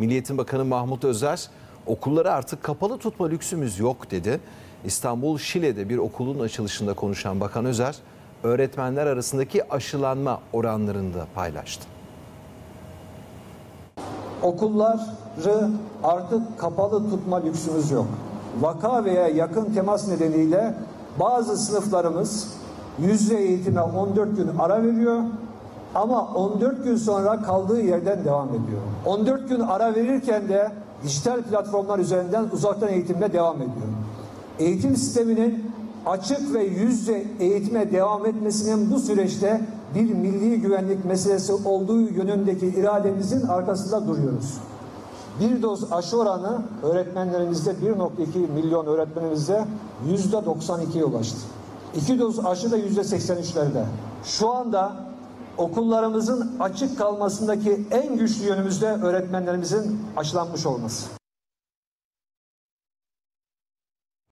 Milli Eğitim Bakanı Mahmut Özer okulları artık kapalı tutma lüksümüz yok dedi. İstanbul Şile'de bir okulun açılışında konuşan Bakan Özer öğretmenler arasındaki aşılanma oranlarını da paylaştı. Okulları artık kapalı tutma lüksümüz yok. Vaka veya yakın temas nedeniyle bazı sınıflarımız yüzde eğitime 14 gün ara veriyor ama 14 gün sonra kaldığı yerden devam ediyor. 14 gün ara verirken de dijital platformlar üzerinden uzaktan eğitimle devam ediyor. Eğitim sisteminin açık ve yüzde eğitime devam etmesinin bu süreçte bir milli güvenlik meselesi olduğu yönündeki irademizin arkasında duruyoruz. Bir doz aşı oranı öğretmenlerimizde 1.2 milyon öğretmenimizde yüzde 92'ye ulaştı. İki doz aşı da yüzde 83'lerde. Şu anda okullarımızın açık kalmasındaki en güçlü yönümüz de öğretmenlerimizin aşılanmış olması.